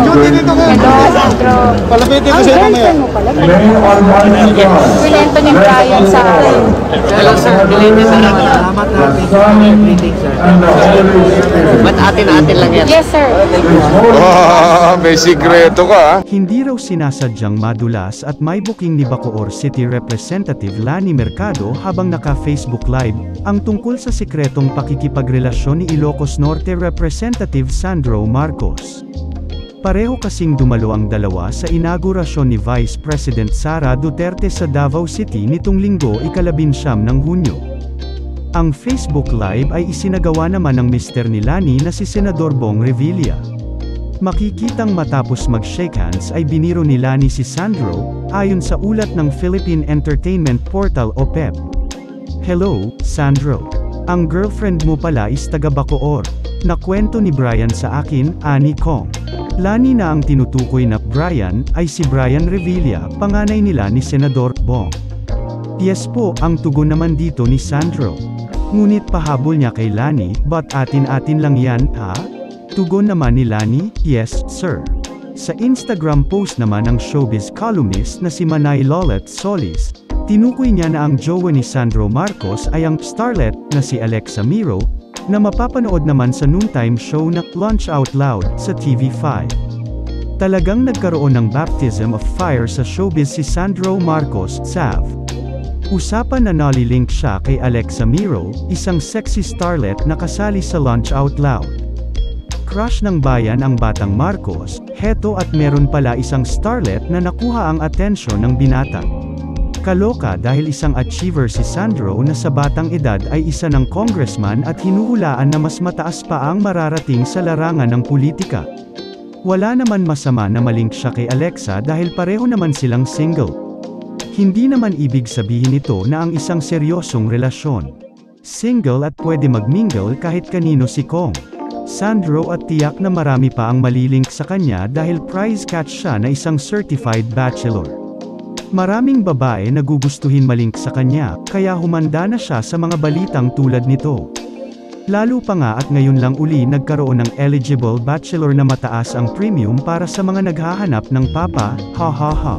dito ko. Hello, Sandro. Palapitin ko sa girlfriend mo pala. Ni Brian sa akin. Hello sir, delivery sir. Salamat na everything sir. Ba't atin-atin lang yan? Yes, sir. Ah, ka ah. Hindi raw sinasadyang madulas at may booking ni Bacoor City Representative Lani Mercado habang naka-Facebook Live, ang tungkol sa sikretong pakikipagrelasyon ni Ilocos Norte Representative Sandro Marcos. Pareho kasing dumalo ang dalawa sa inaugurasyon ni Vice President Sara Duterte sa Davao City nitong linggo ikalabinsyam ng Hunyo. Ang Facebook Live ay isinagawa naman ng mister ni Lani na si Senador Bong Revilla. Makikitang matapos mag-shake hands ay biniro ni Lani si Sandro, ayon sa ulat ng Philippine Entertainment Portal o PEP. Hello, Sandro. Ang girlfriend mo pala is taga Bacoor. Nakwento ni Brian sa akin, ani Kong. Lani na ang tinutukoy na Brian ay si Brian Revilla, panganay nila ni Senador Bong. Yes po, ang tugon naman dito ni Sandro. Ngunit pahabol niya kay Lani, but atin-atin lang yan, ha? Tugon naman ni Lani, yes, sir. Sa Instagram post naman ng showbiz columnist na si Manay Lolet Solis, tinukoy niya na ang jowa ni Sandro Marcos ay ang starlet na si Alexa Miro, na mapapanood naman sa noontime show na Launch Out Loud sa TV5. Talagang nagkaroon ng baptism of fire sa showbiz si Sandro Marcos, Sav. Usapan na nalilink siya kay Alexa Miro, isang sexy starlet na kasali sa Launch Out Loud. Crush ng bayan ang batang Marcos, heto at meron pala isang starlet na nakuha ang atensyon ng binata. Kaloka dahil isang achiever si Sandro na sa batang edad ay isa ng congressman at hinuhulaan na mas mataas pa ang mararating sa larangan ng politika. Wala naman masama na malink siya kay Alexa dahil pareho naman silang single. Hindi naman ibig sabihin ito na ang isang seryosong relasyon. Single at pwede magmingle kahit kanino si Kong. Sandro at tiyak na marami pa ang malilink sa kanya dahil prize catch siya na isang certified bachelor. Maraming babae nagugustuhin malink sa kanya, kaya humanda na siya sa mga balitang tulad nito. Lalo pa nga at ngayon lang uli nagkaroon ng eligible bachelor na mataas ang premium para sa mga naghahanap ng papa, ha ha ha.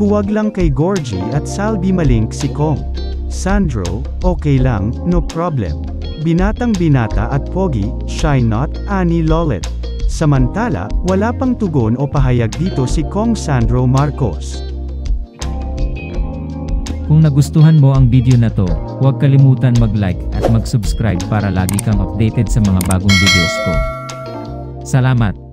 Huwag lang kay Gorgie at Salvi malink si Kong. Sandro, okay lang, no problem. Binatang binata at pogi, shy not, ani lolet. Samantala, wala pang tugon o pahayag dito si Kong Sandro Marcos. Kung nagustuhan mo ang video na to, huwag kalimutan mag-like at mag-subscribe para lagi kang updated sa mga bagong videos ko. Salamat!